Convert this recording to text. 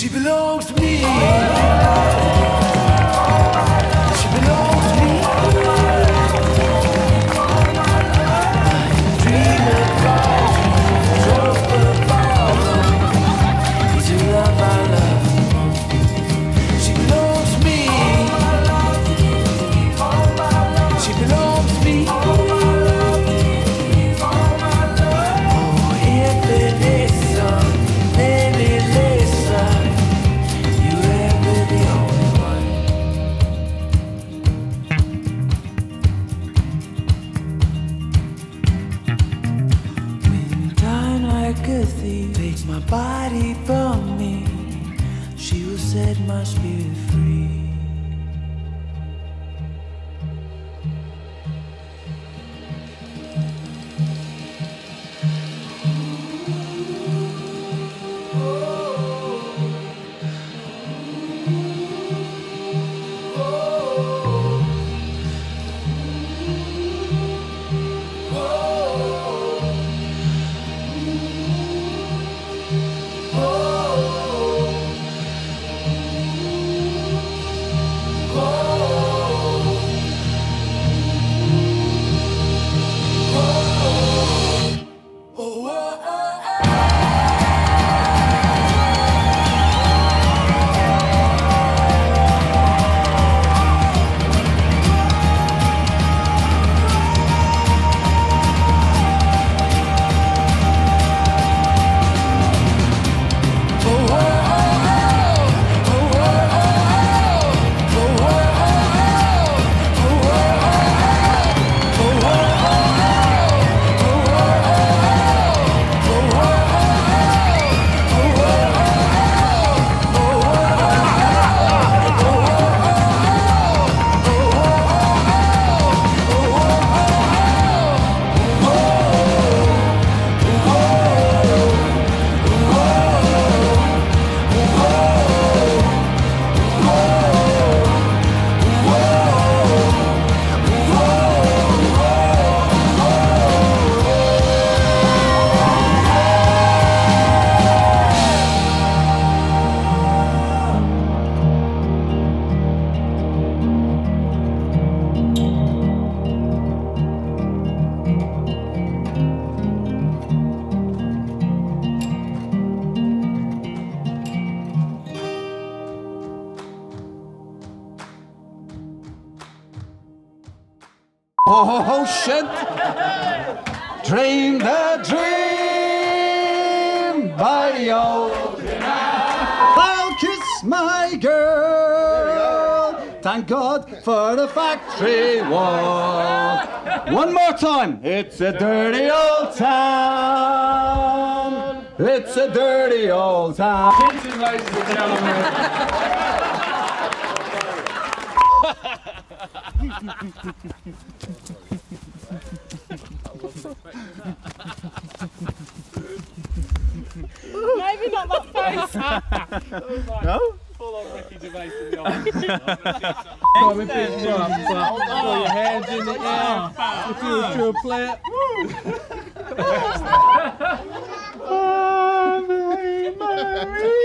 She belongs to me. Set my spirit free. Oh, shit! Dream the dream by your I'll kiss my girl. Thank God for the factory walk. One more time. It's a dirty old town. It's a dirty old town. Attention, ladies and gentlemen. Maybe not that face. No? Full on Ricky Gervais in the office. Come and pick you up, but throw your hands in the air. If you're a true player.